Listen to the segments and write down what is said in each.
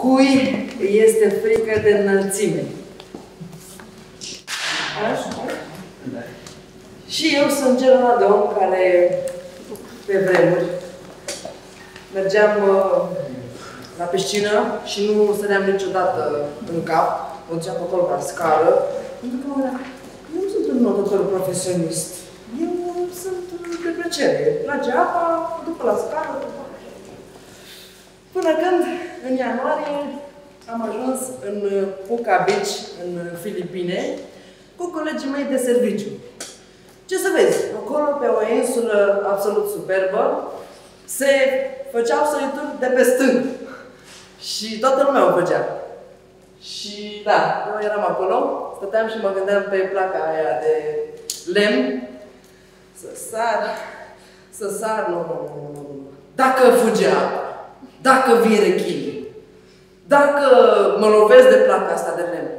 Cui îi este frică de înălțime? Așa. Și eu sunt genul de om care, pe vremuri, mergeam uh, la piscină și nu stăteam niciodată în cap, mă duceam pe acolo la scară, pentru că mă gândeam, eu nu sunt un notător profesionist, eu sunt de plăcere, place apa, mă duc pe la scară, după Până când, în ianuarie, am ajuns în Puca Beach, în Filipine, cu colegii mei de serviciu. Ce să vezi, acolo, pe o insulă absolut superbă, se făceau sărituri de pe stâng. Și toată lumea o făcea. Și da, eu eram acolo, stăteam și mă gândeam pe placa aia de lemn, să sar, să sar, nu, nu, nu, nu. Dacă fugea, dacă vin rechinii, dacă mă lovesc de placa asta de lemn.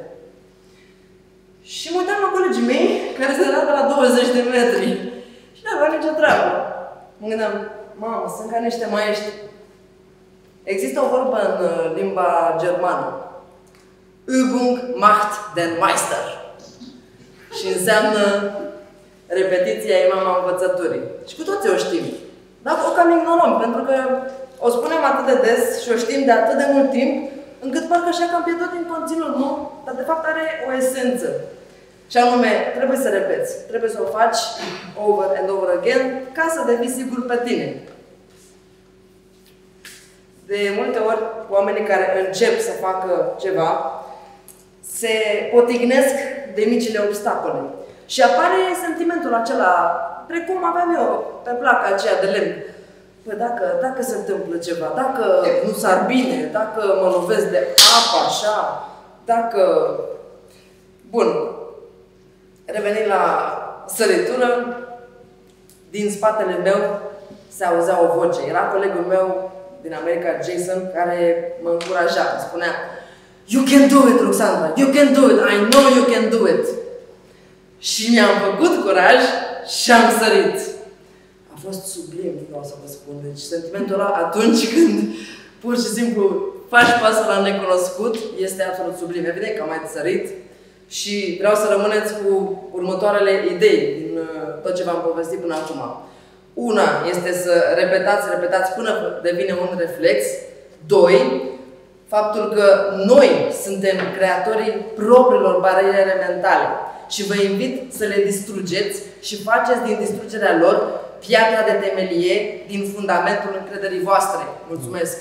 Și mă uitam la colegii mei, care se de la 20 de metri. Și nu aveau nicio treabă. Mă gândeam, mamă, sunt ca niște maiești. Există o vorbă în uh, limba germană. Übung macht den Meister. Și înseamnă repetiția e mama învățăturii. Și cu toții o știm. Dar o cam ignorăm, pentru că o spunem atât de des și o știm de atât de mult timp, încât parcă așa cam pierdut din conținut, nu? Dar de fapt are o esență. Și anume, trebuie să repeți. Trebuie să o faci over and over again ca să devii sigur pe tine. De multe ori, oamenii care încep să facă ceva se potignesc de micile obstacole. Și apare sentimentul acela, precum aveam eu pe placa aceea de lemn. Păi dacă, dacă se întâmplă ceva, dacă nu s-ar bine, dacă mă lovesc de apă așa, dacă... Bun. Revenind la săritură, din spatele meu se auzea o voce. Era colegul meu din America, Jason, care mă încuraja, îmi spunea You can do it, Roxandra! You can do it! I know you can do it! Și mi-am făcut curaj și am sărit. A fost sublim, vreau să vă spun. Deci sentimentul ăla atunci când pur și simplu faci pasul la necunoscut, este absolut sublim. Evident că am mai sărit și vreau să rămâneți cu următoarele idei din uh, tot ce v-am povestit până acum. Una este să repetați, repetați până devine un reflex. Doi, faptul că noi suntem creatorii propriilor bariere mentale și vă invit să le distrugeți și faceți din distrugerea lor piatra de temelie din fundamentul încrederii voastre. Mulțumesc!